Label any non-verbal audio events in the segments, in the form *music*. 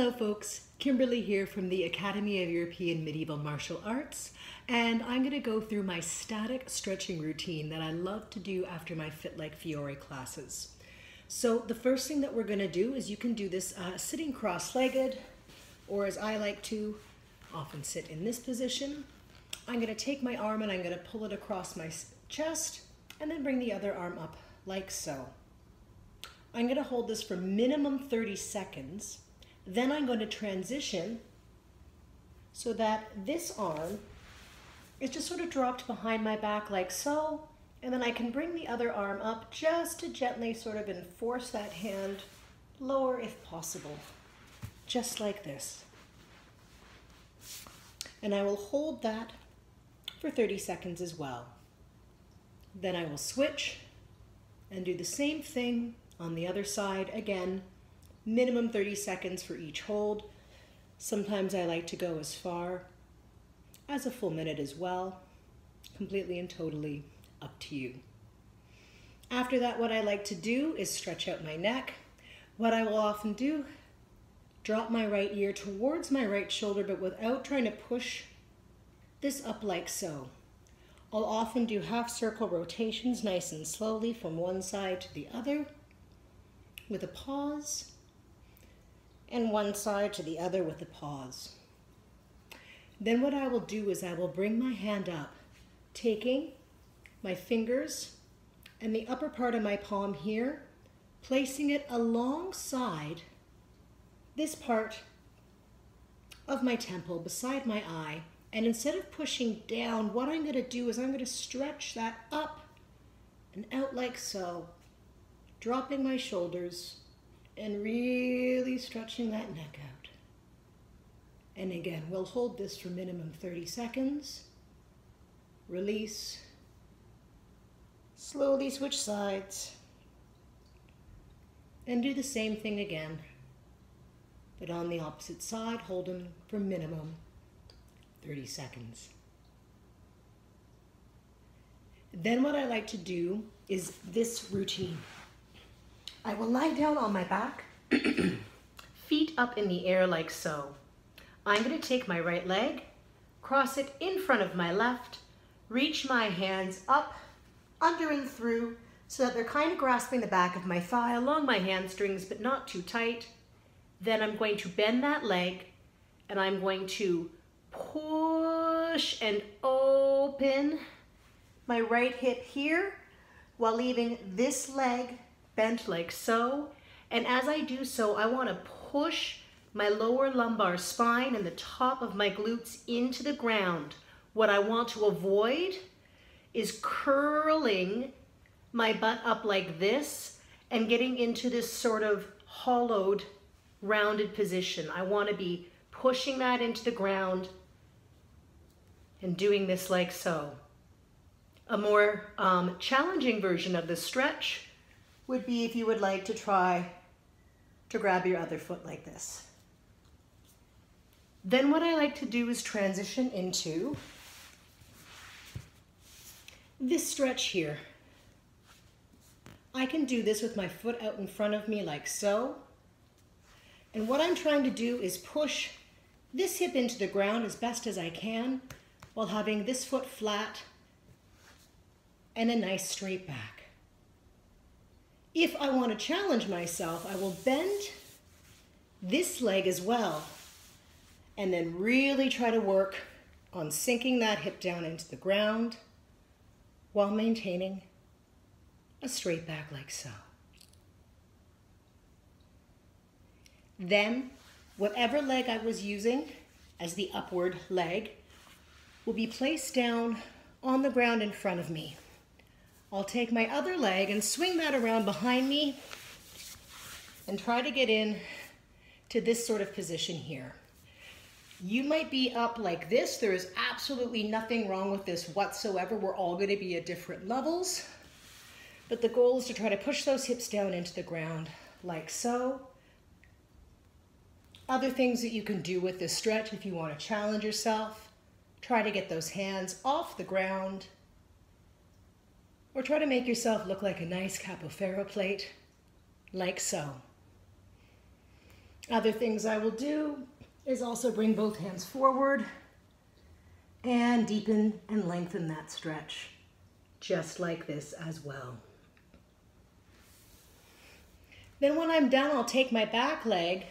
Hello folks, Kimberly here from the Academy of European Medieval Martial Arts and I'm going to go through my static stretching routine that I love to do after my Fit Like Fiore classes. So the first thing that we're going to do is you can do this uh, sitting cross-legged or as I like to often sit in this position. I'm going to take my arm and I'm going to pull it across my chest and then bring the other arm up like so. I'm going to hold this for minimum 30 seconds then I'm going to transition so that this arm is just sort of dropped behind my back like so. And then I can bring the other arm up just to gently sort of enforce that hand lower if possible, just like this. And I will hold that for 30 seconds as well. Then I will switch and do the same thing on the other side again minimum 30 seconds for each hold. Sometimes I like to go as far as a full minute as well, completely and totally up to you. After that, what I like to do is stretch out my neck. What I will often do, drop my right ear towards my right shoulder, but without trying to push this up like so. I'll often do half circle rotations nice and slowly from one side to the other with a pause and one side to the other with the pause. Then what I will do is I will bring my hand up, taking my fingers and the upper part of my palm here, placing it alongside this part of my temple beside my eye. And instead of pushing down, what I'm gonna do is I'm gonna stretch that up and out like so, dropping my shoulders and really stretching that neck out. And again, we'll hold this for minimum 30 seconds. Release. Slowly switch sides. And do the same thing again. But on the opposite side, hold them for minimum 30 seconds. Then what I like to do is this routine. I will lie down on my back, *clears throat* feet up in the air like so. I'm going to take my right leg, cross it in front of my left, reach my hands up, under and through, so that they're kind of grasping the back of my thigh along my hamstrings, but not too tight. Then I'm going to bend that leg, and I'm going to push and open my right hip here, while leaving this leg bent like so. And as I do so, I wanna push my lower lumbar spine and the top of my glutes into the ground. What I want to avoid is curling my butt up like this and getting into this sort of hollowed, rounded position. I wanna be pushing that into the ground and doing this like so. A more um, challenging version of the stretch would be if you would like to try to grab your other foot like this. Then what I like to do is transition into this stretch here. I can do this with my foot out in front of me like so. And what I'm trying to do is push this hip into the ground as best as I can while having this foot flat and a nice straight back. If I want to challenge myself, I will bend this leg as well and then really try to work on sinking that hip down into the ground while maintaining a straight back like so. Then, whatever leg I was using as the upward leg will be placed down on the ground in front of me. I'll take my other leg and swing that around behind me and try to get in to this sort of position here. You might be up like this. There is absolutely nothing wrong with this whatsoever. We're all gonna be at different levels. But the goal is to try to push those hips down into the ground like so. Other things that you can do with this stretch if you wanna challenge yourself, try to get those hands off the ground or try to make yourself look like a nice Capoferro plate, like so. Other things I will do is also bring both hands forward and deepen and lengthen that stretch, just like this as well. Then when I'm done, I'll take my back leg,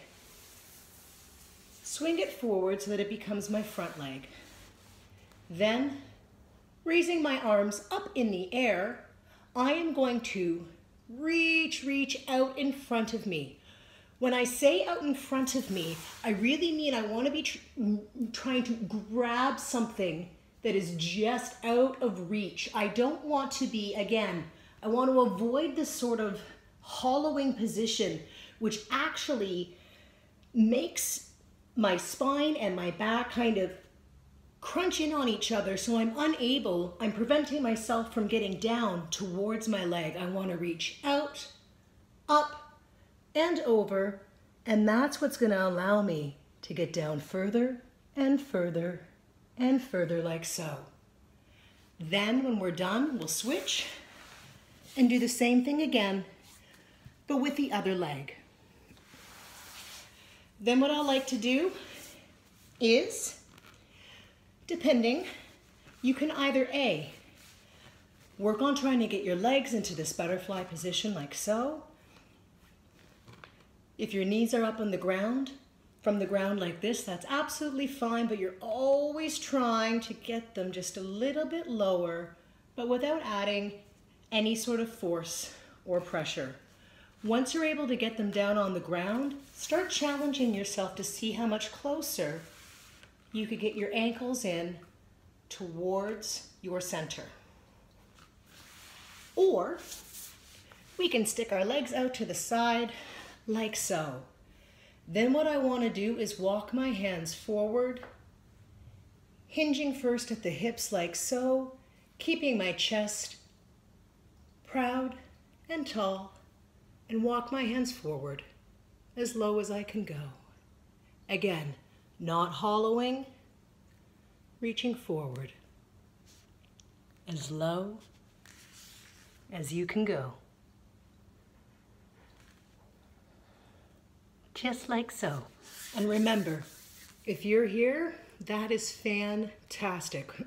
swing it forward so that it becomes my front leg. Then, raising my arms up in the air, I am going to reach, reach out in front of me. When I say out in front of me, I really mean I want to be tr trying to grab something that is just out of reach. I don't want to be, again, I want to avoid this sort of hollowing position, which actually makes my spine and my back kind of crunch in on each other so I'm unable, I'm preventing myself from getting down towards my leg. I want to reach out, up, and over, and that's what's going to allow me to get down further and further and further like so. Then when we're done, we'll switch and do the same thing again, but with the other leg. Then what I like to do is depending, you can either A, work on trying to get your legs into this butterfly position like so. If your knees are up on the ground, from the ground like this, that's absolutely fine, but you're always trying to get them just a little bit lower, but without adding any sort of force or pressure. Once you're able to get them down on the ground, start challenging yourself to see how much closer you could get your ankles in towards your center. Or we can stick our legs out to the side like so. Then what I want to do is walk my hands forward, hinging first at the hips like so, keeping my chest proud and tall, and walk my hands forward as low as I can go. Again, not hollowing, reaching forward as low as you can go. Just like so. And remember, if you're here, that is fantastic. *sighs*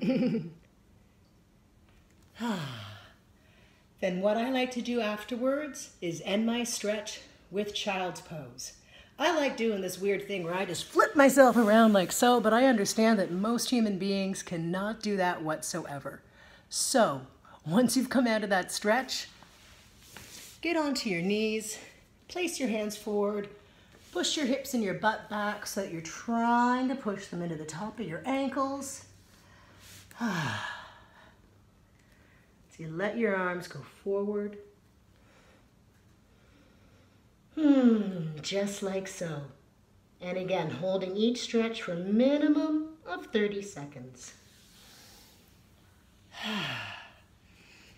then what I like to do afterwards is end my stretch with child's pose. I like doing this weird thing where I just flip myself around like so, but I understand that most human beings cannot do that whatsoever. So, once you've come out of that stretch, get onto your knees, place your hands forward, push your hips and your butt back so that you're trying to push them into the top of your ankles. *sighs* so you let your arms go forward Hmm, just like so. And again, holding each stretch for a minimum of 30 seconds. *sighs*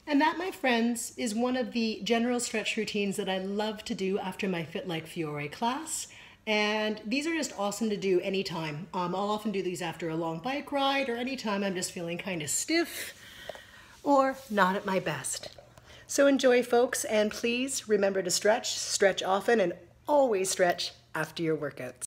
And that, my friends, is one of the general stretch routines that I love to do after my Fit Like Fiore class. And these are just awesome to do anytime. Um, I'll often do these after a long bike ride or anytime I'm just feeling kind of stiff or not at my best. So enjoy, folks, and please remember to stretch, stretch often, and always stretch after your workouts.